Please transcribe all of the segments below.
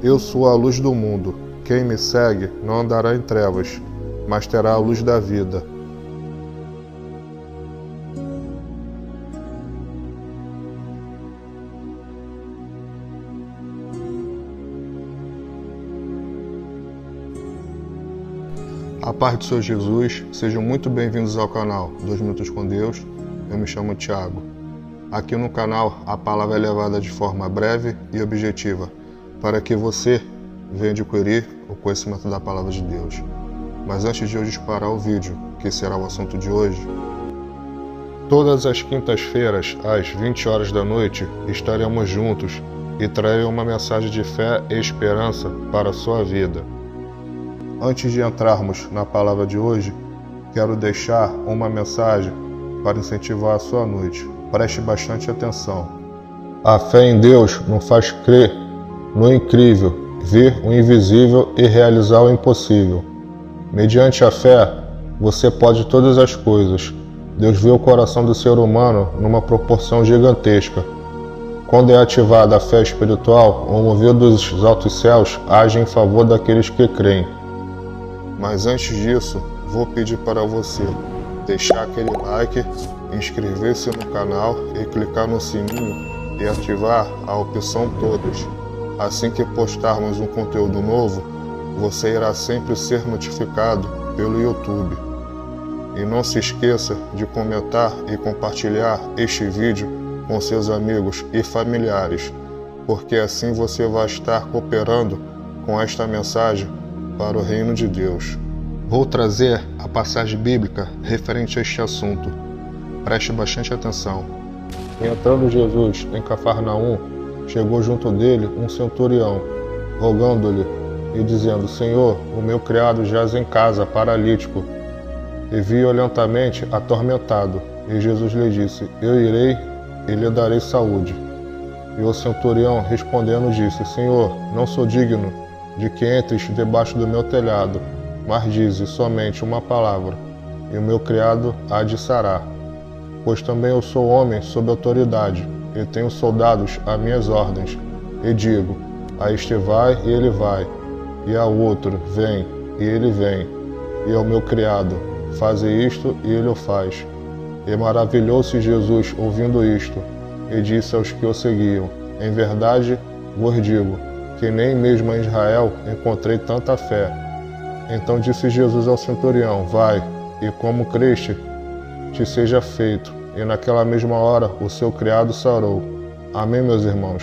Eu sou a luz do mundo. Quem me segue não andará em trevas, mas terá a luz da vida. A paz do Senhor Jesus, sejam muito bem-vindos ao canal 2 Minutos com Deus. Eu me chamo Tiago. Aqui no canal a palavra é levada de forma breve e objetiva, para que você venha adquirir o conhecimento da palavra de Deus. Mas antes de eu disparar o vídeo, que será o assunto de hoje, todas as quintas-feiras, às 20 horas da noite, estaremos juntos e trarei uma mensagem de fé e esperança para a sua vida. Antes de entrarmos na palavra de hoje, quero deixar uma mensagem para incentivar a sua noite. Preste bastante atenção. A fé em Deus nos faz crer no incrível, ver o invisível e realizar o impossível. Mediante a fé, você pode todas as coisas. Deus vê o coração do ser humano numa proporção gigantesca. Quando é ativada a fé espiritual, o mover dos altos céus age em favor daqueles que creem. Mas antes disso, vou pedir para você deixar aquele like, inscrever-se no canal e clicar no sininho e ativar a opção todas. Assim que postarmos um conteúdo novo, você irá sempre ser notificado pelo YouTube. E não se esqueça de comentar e compartilhar este vídeo com seus amigos e familiares, porque assim você vai estar cooperando com esta mensagem para o reino de Deus. Vou trazer a passagem bíblica referente a este assunto. Preste bastante atenção. Entrando Jesus em Cafarnaum, chegou junto dele um centurião, rogando-lhe e dizendo: Senhor, o meu criado jaz em casa, paralítico, e violentamente atormentado. E Jesus lhe disse: Eu irei e lhe darei saúde. E o centurião respondendo disse: Senhor, não sou digno de que entres debaixo do meu telhado, mas dize somente uma palavra, e o meu criado há de sarar. Pois também eu sou homem sob autoridade, e tenho soldados a minhas ordens, e digo: a este vai, e ele vai, e a outro, vem, e ele vem, e ao meu criado, faze isto, e ele o faz. E maravilhou-se Jesus ouvindo isto, e disse aos que o seguiam: Em verdade vos digo, que nem mesmo em Israel encontrei tanta fé. Então disse Jesus ao centurião: Vai, e como creste, te seja feito. E naquela mesma hora o seu criado sarou. Amém, meus irmãos?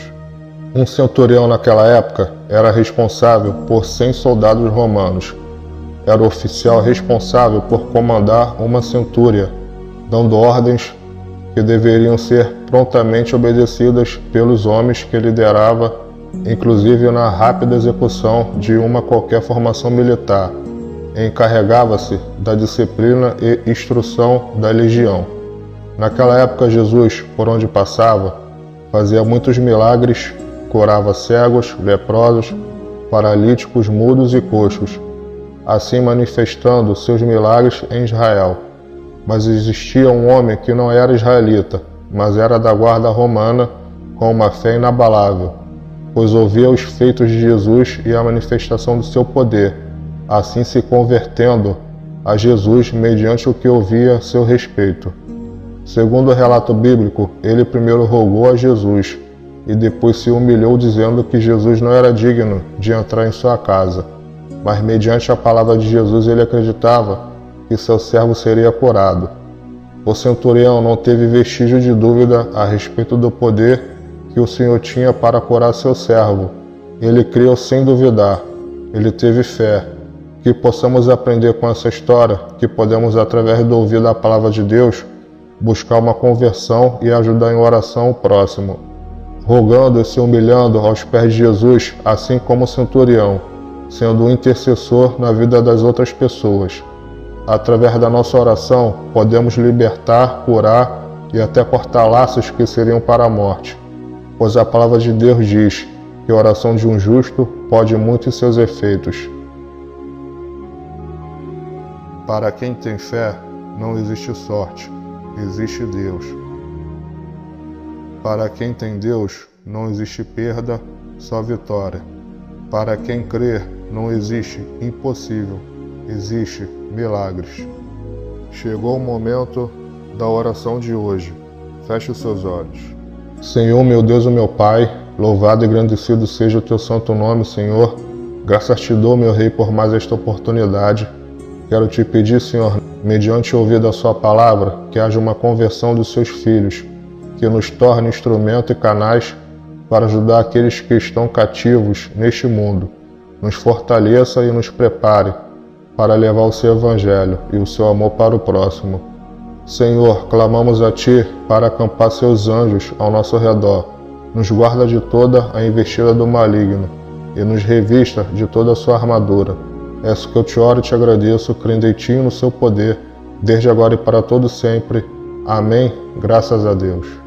Um centurião naquela época era responsável por cem soldados romanos. Era o oficial responsável por comandar uma centúria, dando ordens que deveriam ser prontamente obedecidas pelos homens que liderava inclusive na rápida execução de uma qualquer formação militar. Encarregava-se da disciplina e instrução da legião. Naquela época, Jesus, por onde passava, fazia muitos milagres, curava cegos, leprosos, paralíticos, mudos e coxos, assim manifestando seus milagres em Israel. Mas existia um homem que não era israelita, mas era da guarda romana, com uma fé inabalável pois ouvia os feitos de Jesus e a manifestação do seu poder, assim se convertendo a Jesus mediante o que ouvia a seu respeito. Segundo o relato bíblico, ele primeiro rogou a Jesus e depois se humilhou dizendo que Jesus não era digno de entrar em sua casa, mas mediante a palavra de Jesus ele acreditava que seu servo seria curado. O centurião não teve vestígio de dúvida a respeito do poder que o Senhor tinha para curar seu servo. Ele creu sem duvidar. Ele teve fé. Que possamos aprender com essa história, que podemos, através do ouvir da palavra de Deus, buscar uma conversão e ajudar em oração o próximo, rogando e se humilhando aos pés de Jesus, assim como o centurião, sendo um intercessor na vida das outras pessoas. Através da nossa oração, podemos libertar, curar e até cortar laços que seriam para a morte pois a palavra de Deus diz que a oração de um justo pode muito em seus efeitos. Para quem tem fé, não existe sorte, existe Deus. Para quem tem Deus, não existe perda, só vitória. Para quem crê, não existe impossível, existe milagres. Chegou o momento da oração de hoje. Feche os seus olhos. Senhor, meu Deus e meu Pai, louvado e agradecido seja o teu santo nome, Senhor. Graças te dou, meu Rei, por mais esta oportunidade. Quero te pedir, Senhor, mediante o ouvir da Sua palavra, que haja uma conversão dos seus filhos, que nos torne instrumento e canais para ajudar aqueles que estão cativos neste mundo. Nos fortaleça e nos prepare para levar o seu Evangelho e o seu amor para o próximo. Senhor, clamamos a Ti para acampar seus anjos ao nosso redor. Nos guarda de toda a investida do maligno e nos revista de toda a sua armadura. Isso que eu te oro e te agradeço, crendo em Ti no seu poder, desde agora e para todo sempre. Amém. Graças a Deus.